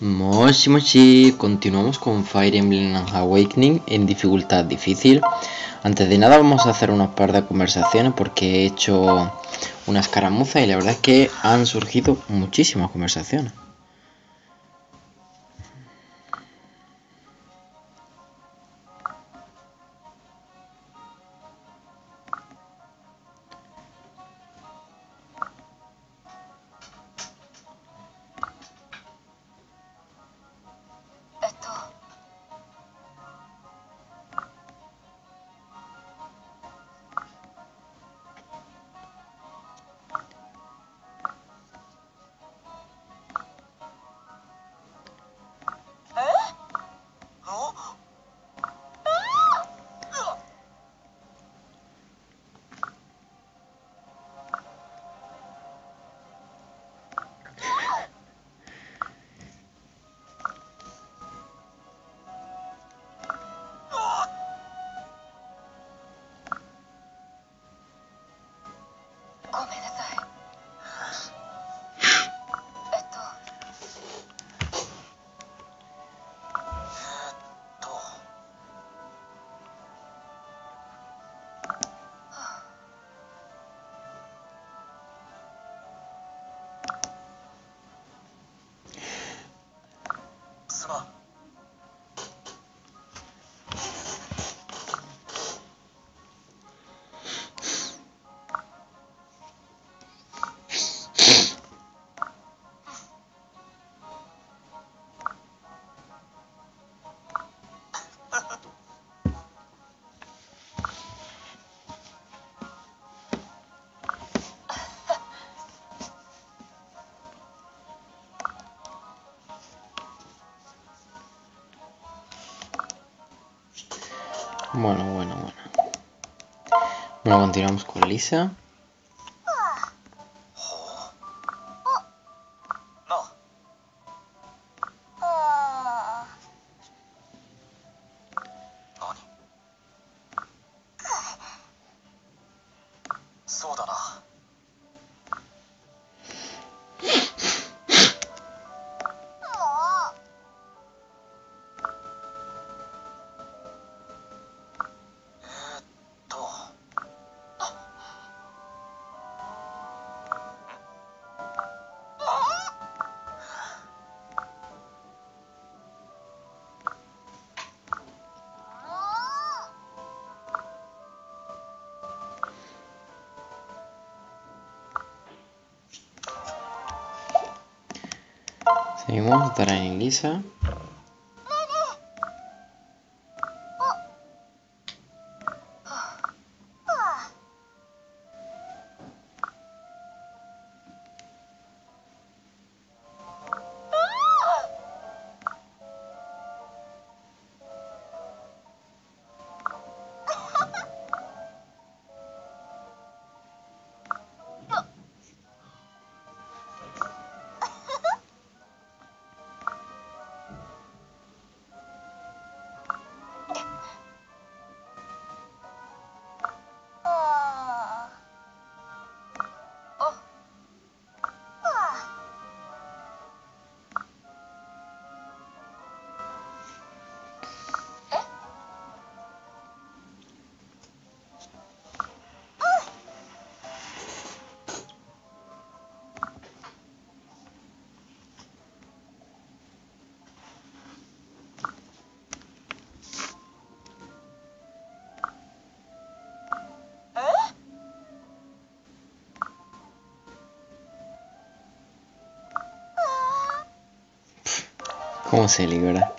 Moshi Moshi, continuamos con Fire Emblem Awakening en dificultad difícil. Antes de nada vamos a hacer unas par de conversaciones porque he hecho una escaramuza y la verdad es que han surgido muchísimas conversaciones. Bueno, bueno, bueno. Bueno, continuamos con Lisa. Seguimos, Darán y Lisa. ¿Cómo se libra?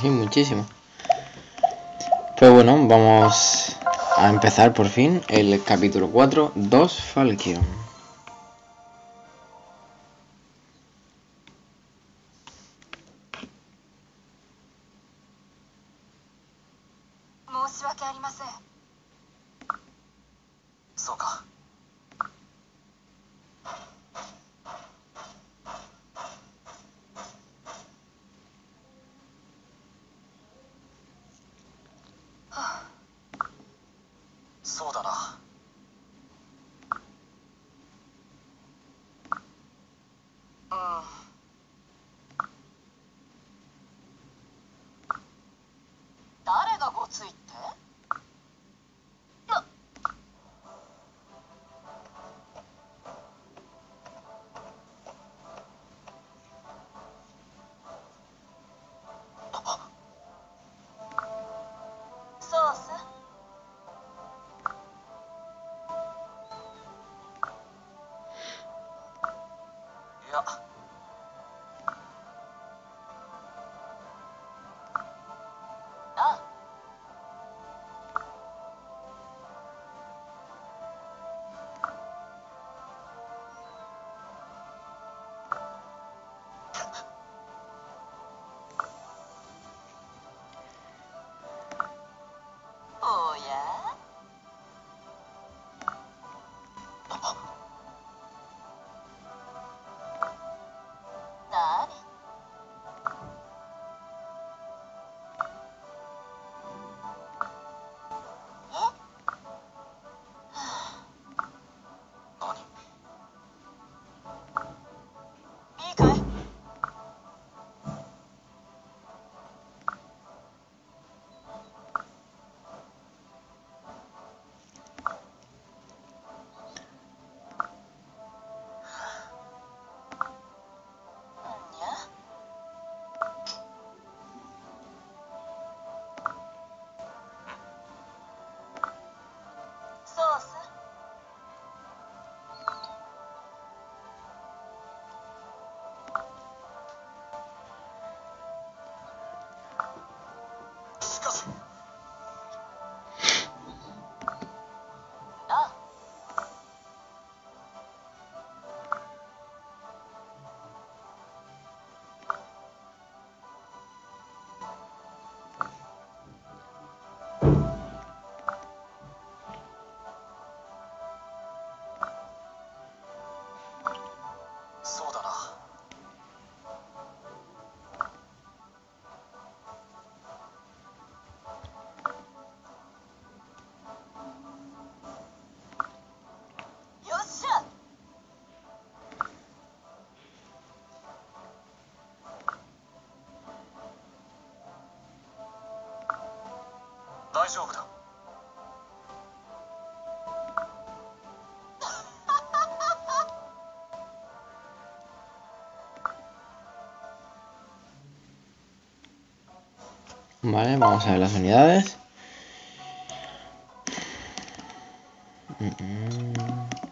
Sí, muchísimo. Pues bueno, vamos a empezar por fin el capítulo 4, 2 Falkion. 申そうだな。あ。Vale, vamos a ver las unidades. Mm, mm.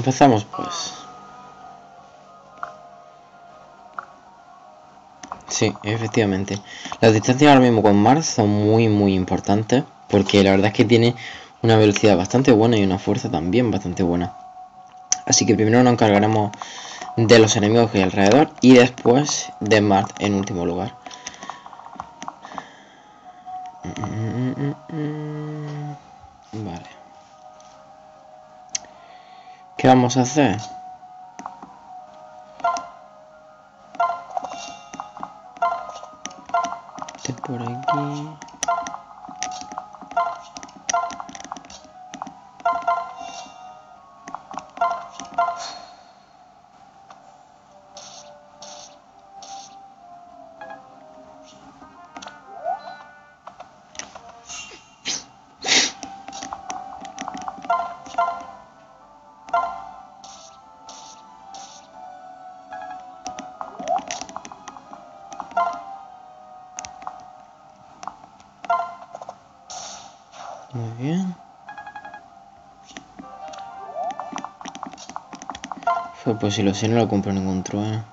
Empezamos pues. Sí, efectivamente. Las distancias ahora mismo con Mars son muy muy importantes porque la verdad es que tiene una velocidad bastante buena y una fuerza también bastante buena. Así que primero nos encargaremos de los enemigos que hay alrededor y después de Mars en último lugar. Vamos a hacer? Pues si lo sé no lo compro ningún trueno.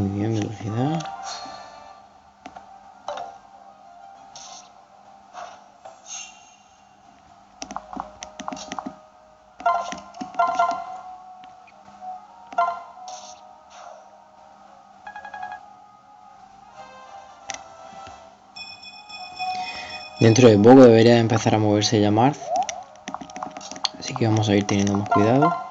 Muy bien, velocidad. Dentro de poco debería empezar a moverse ya Mars. Así que vamos a ir teniendo más cuidado.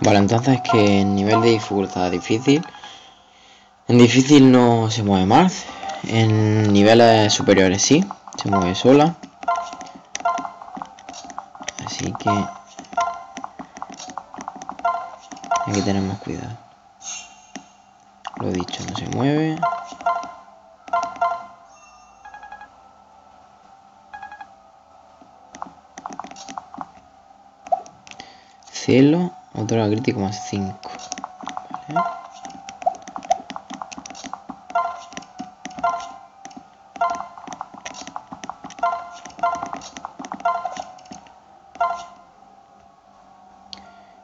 Vale, entonces que en nivel de dificultad difícil. En difícil no se mueve más. En niveles superiores sí. Se mueve sola. Así que hay que tener más cuidado. Lo dicho, no se mueve. Cielo, otro crítico más 5. Vale.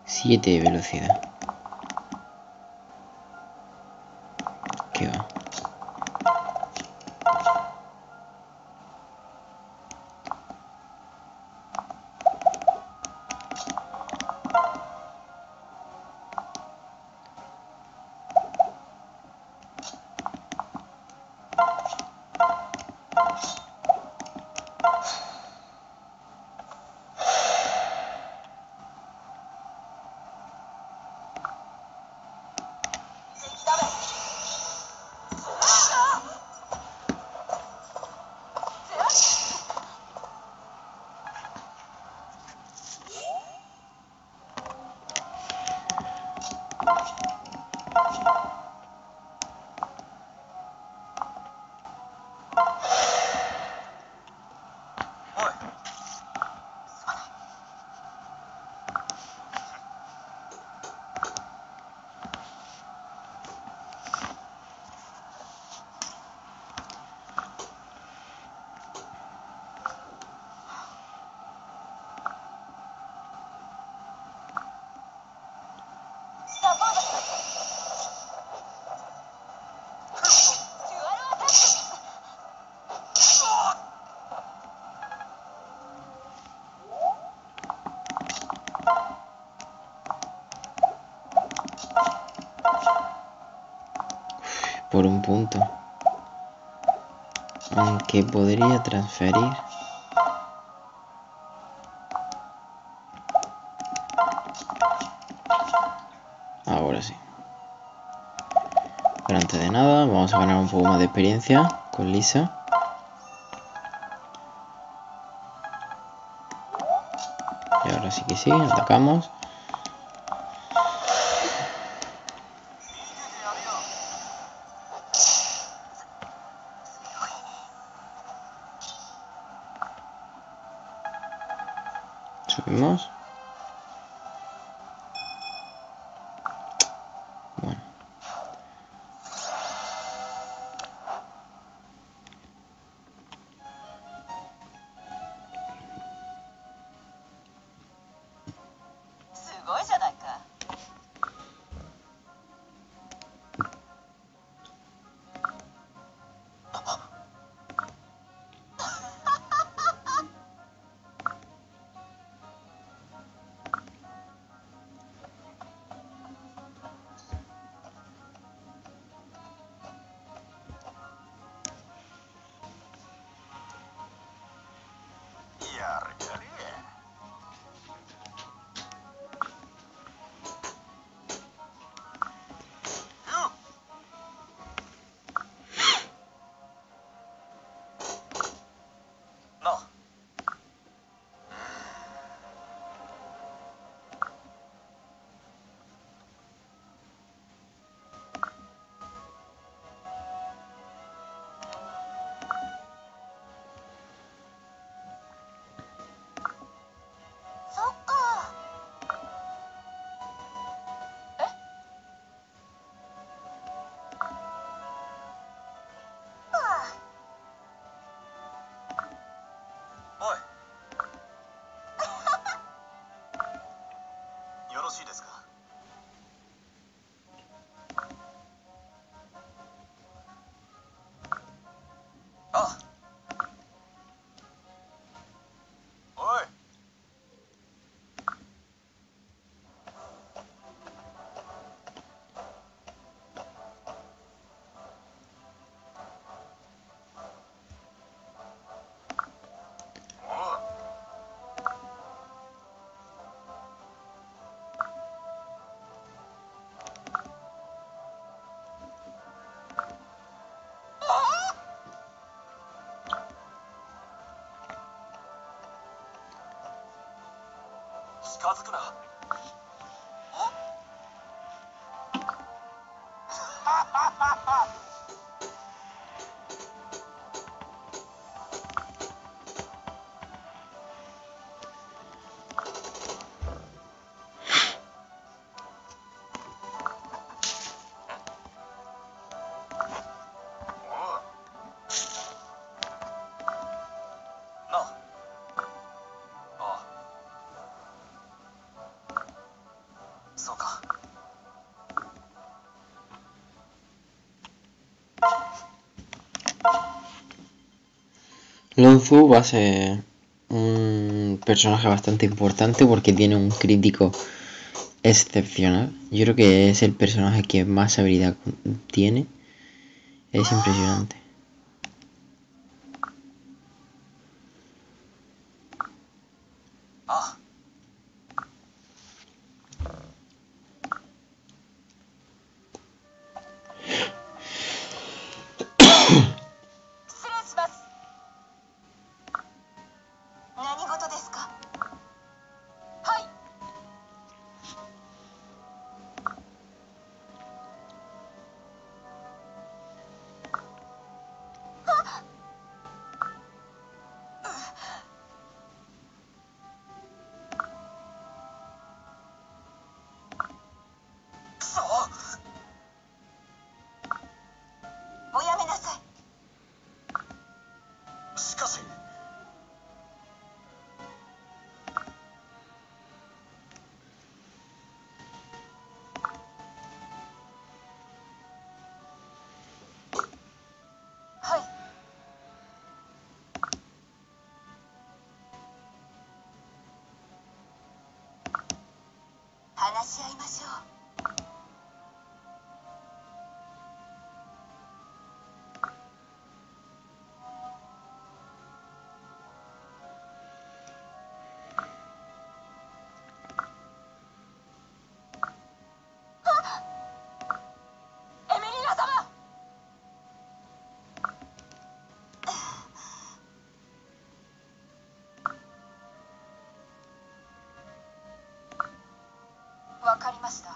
Siete de velocidad. Por un punto. Aunque podría transferir. Ahora sí. Pero antes de nada, vamos a ganar un poco más de experiencia con Lisa. Y ahora sí que sí, atacamos. 近づくな。Lonzu va a ser un personaje bastante importante porque tiene un crítico excepcional. Yo creo que es el personaje que más habilidad tiene. Es impresionante. 話し合いましょう。わかりました。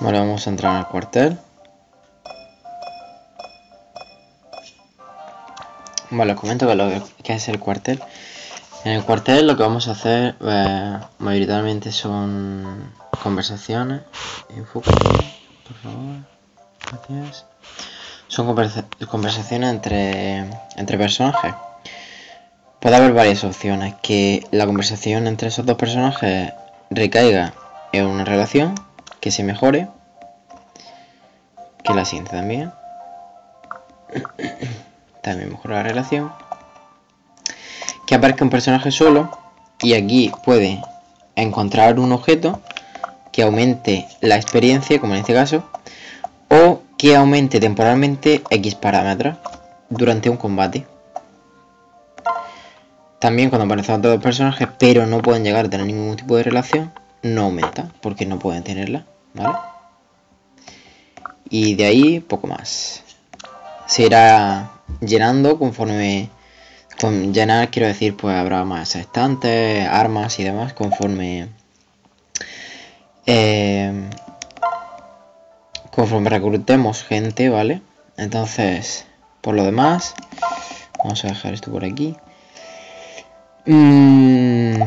Vale, vamos a entrar al cuartel. Vale, os comento que lo que es el cuartel. En el cuartel lo que vamos a hacer eh, mayoritariamente son conversaciones. Enfócate, por favor. Gracias. Son conversa- conversaciones entre, entre personajes. Puede haber varias opciones. Que la conversación entre esos dos personajes recaiga en una relación que se mejore. Que la siguiente también. También mejora la relación. Que aparezca un personaje solo. Y aquí puede encontrar un objeto que aumente la experiencia, como en este caso. O que aumente temporalmente X parámetros durante un combate. También cuando aparecen otros personajes, pero no pueden llegar a tener ningún tipo de relación, no aumenta, porque no pueden tenerla, ¿vale? Y de ahí poco más. Se irá llenando conforme... Con llenar quiero decir pues habrá más estantes, armas y demás conforme... Eh, conforme reclutemos gente, ¿vale? Entonces, por lo demás, vamos a dejar esto por aquí. Mm,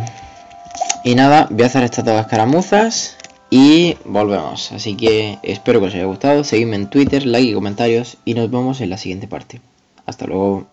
y nada, voy a hacer estas dos escaramuzas y volvemos. Así que espero que os haya gustado. Seguidme en Twitter, like y comentarios y nos vemos en la siguiente parte. Hasta luego.